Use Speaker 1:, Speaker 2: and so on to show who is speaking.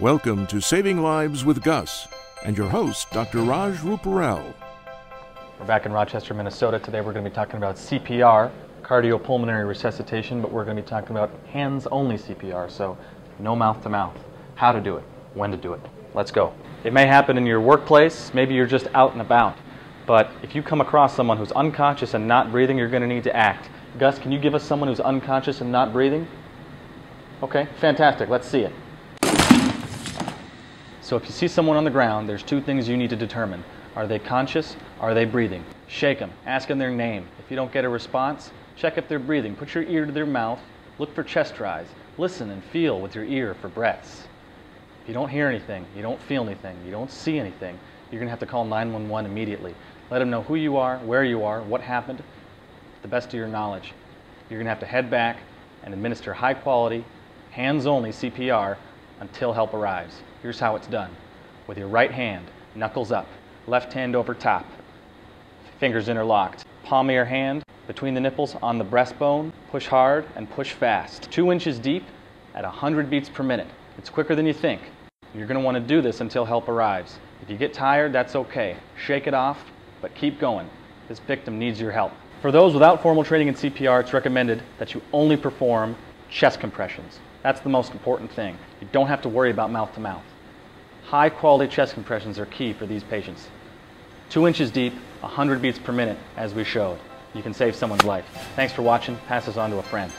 Speaker 1: Welcome to Saving Lives with Gus and your host, Dr. Raaj Ruparel.
Speaker 2: We're back in Rochester, Minnesota. Today we're going to be talking about CPR, cardiopulmonary resuscitation, but we're going to be talking about hands only CPR, so no mouth to mouth. How to do it, when to do it. Let's go. It may happen in your workplace, maybe you're just out and about, but if you come across someone who's unconscious and not breathing, you're going to need to act. Gus, can you give us someone who's unconscious and not breathing? Okay, fantastic. Let's see it. So if you see someone on the ground, there's two things you need to determine. Are they conscious? Are they breathing? Shake them. Ask them their name. If you don't get a response, check if they're breathing. Put your ear to their mouth. Look for chest rise. Listen and feel with your ear for breaths. If you don't hear anything, you don't feel anything, you don't see anything, you're going to have to call 911 immediately. Let them know who you are, where you are, what happened, the best of your knowledge. You're going to have to head back and administer high quality, hands only CPR until help arrives. Here's how it's done with your right hand, knuckles up, left hand over top, fingers interlocked, palm of your hand between the nipples on the breastbone, push hard and push fast. Two inches deep at 100 beats per minute. It's quicker than you think. You're going to want to do this until help arrives. If you get tired, that's okay. Shake it off, but keep going. This victim needs your help. For those without formal training in CPR, it's recommended that you only perform chest compressions. That's the most important thing. You don't have to worry about mouth to mouth. High quality chest compressions are key for these patients. Two inches deep, 100 beats per minute, as we showed. You can save someone's life. Thanks for watching. Pass this on to a friend.